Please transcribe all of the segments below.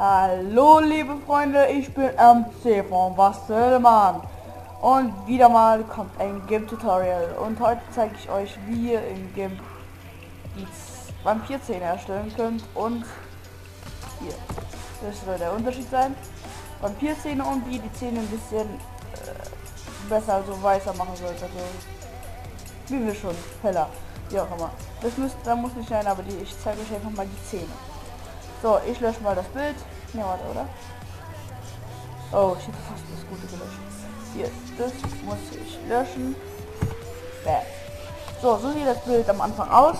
Hallo liebe Freunde, ich bin MC von Bastelmann und wieder mal kommt ein Game-Tutorial und heute zeige ich euch, wie ihr in Game die Vampirzähne erstellen könnt und hier, das soll der Unterschied sein. Vampirzähne und wie die Zähne ein bisschen äh, besser, also weißer machen sollt, also wie wir schon, heller, wie auch immer. Das müsste, da muss nicht sein, aber die, ich zeige euch einfach mal die Zähne. So, ich lösche mal das Bild. Ne, warte, oder? Oh, ich hätte fast das Gute gelöscht. Hier, das muss ich löschen. Bam. So, so sieht das Bild am Anfang aus.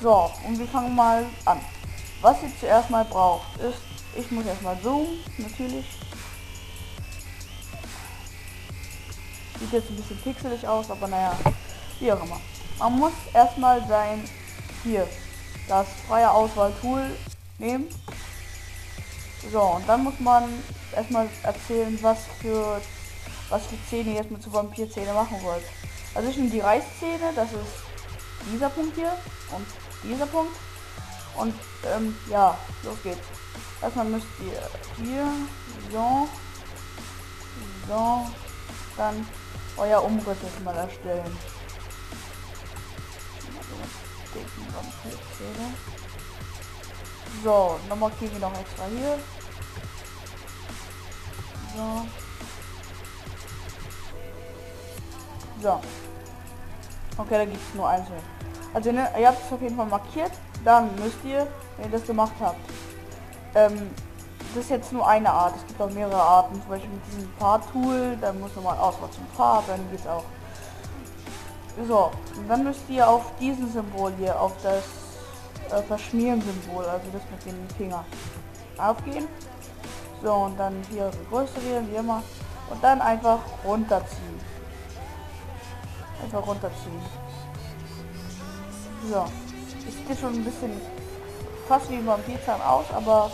So, und wir fangen mal an. Was ihr zuerst mal braucht, ist, ich muss erstmal zoomen, natürlich. Sieht jetzt ein bisschen pixelig aus, aber naja, wie auch immer. Man muss erstmal sein, hier, das freie Auswahl-Tool nehmen. So, und dann muss man erstmal erzählen, was für was für Zähne jetzt mit zu Vampirzähne machen wollt. Also ich nehme die Reißzähne, das ist dieser Punkt hier und dieser Punkt. Und ähm, ja, los geht's. Erstmal müsst ihr hier, so, so, dann euer Umriss jetzt mal erstellen. So, nochmal kriegen wir noch extra hier. So. So. Okay, da gibt es nur einzelne. Also ne, ihr habt es auf jeden Fall markiert. Dann müsst ihr, wenn ihr das gemacht habt, ähm, das ist jetzt nur eine Art. Es gibt auch mehrere Arten. Zum Beispiel mit diesem Part-Tool. Dann muss man mal Auswahl zum Part. Dann geht es auch. So, dann müsst ihr auf diesen Symbol hier, auf das äh, Verschmieren-Symbol, also das mit dem Finger, aufgehen. So, und dann hier größer wählen, wie immer. Und dann einfach runterziehen. Einfach runterziehen. So. Es sieht schon ein bisschen fast wie beim Vampirzaun aus, aber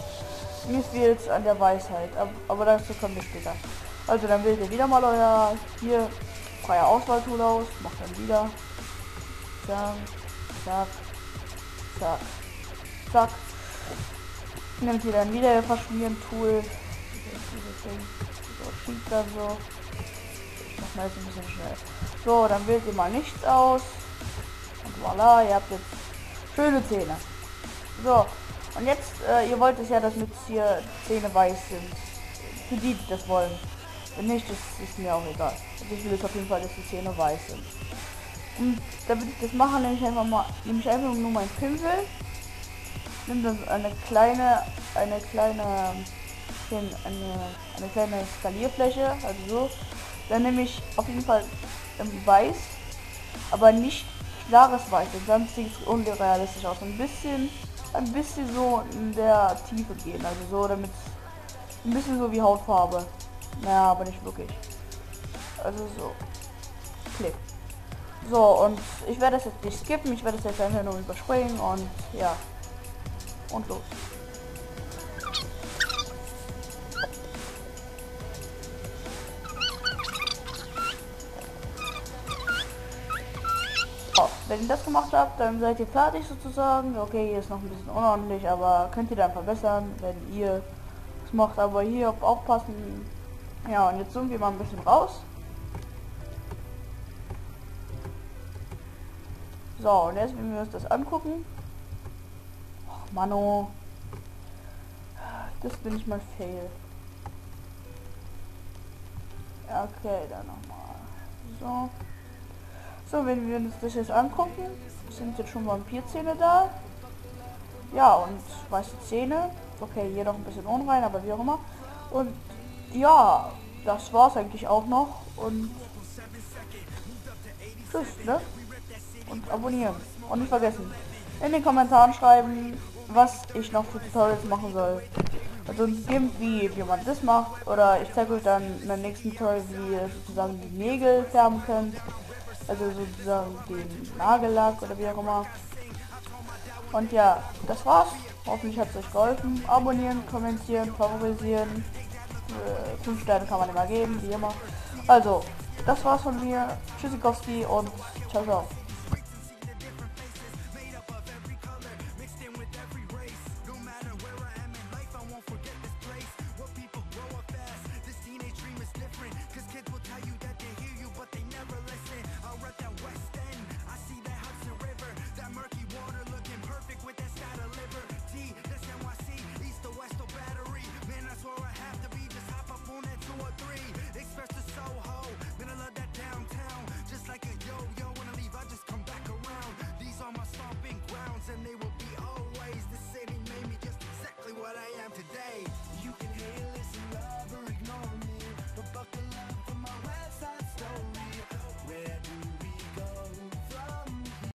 mir fehlt es an der Weisheit. Aber dazu kommen wir später. Also dann wählt ihr wieder mal euer hier freie Auswahltool aus, macht dann wieder. Zack, zack, zack, zack. Nimmt ihr dann wieder verschmieren Tool. So, schiebt dann so. Ich mal jetzt ein bisschen schnell. So, dann wählt ihr mal nichts aus. Und voila, ihr habt jetzt schöne Zähne. So, und jetzt, äh, ihr wollt es ja, dass mit hier Zähne weiß sind. Für die, die das wollen. Wenn nicht, das ist mir auch egal. Also ich will jetzt auf jeden Fall, dass die Zähne weiß sind. Und damit ich das mache, nehme ich einfach mal, nehme ich einfach nur meinen Pinsel, nehme dann eine kleine, eine kleine, eine, eine kleine Skalierfläche, also so. Dann nehme ich auf jeden Fall weiß, aber nicht klares Weiß, sonst sieht es unrealistisch aus. Ein bisschen, ein bisschen so in der Tiefe gehen, also so, damit ein bisschen so wie Hautfarbe. Naja, aber nicht wirklich. Also so. Klick. So, und ich werde das jetzt nicht skippen, ich werde das jetzt einfach nur überspringen und ja. Und los. Wenn ihr das gemacht habt, dann seid ihr fertig sozusagen. Okay, hier ist noch ein bisschen unordentlich, aber könnt ihr dann verbessern, wenn ihr es macht. Aber hier aufpassen, ja, und jetzt zoomen wir mal ein bisschen raus. So, und jetzt, wenn wir uns das angucken. Ach, Mano. Das bin ich mal fail. Okay, dann nochmal. So. So, wenn wir uns das jetzt angucken, sind jetzt schon Vampirzähne da. Ja, und weiße Zähne. Okay, hier noch ein bisschen unrein, aber wie auch immer. Und ja, das war's eigentlich auch noch. Und tschüss, ne? Und abonnieren. Und nicht vergessen, in den Kommentaren schreiben, was ich noch für Tutorials machen soll. Also irgendwie, wie man das macht. Oder ich zeige euch dann in der nächsten Tutorial, wie ihr sozusagen die Nägel färben könnt. Also sozusagen den Nagellack oder wie auch immer. Und ja, das war's. Hoffentlich hat es euch geholfen. Abonnieren, kommentieren, favorisieren. 5 Sterne kann man immer geben, wie immer. Also, das war's von mir. Tschüssikowski und ciao, ciao.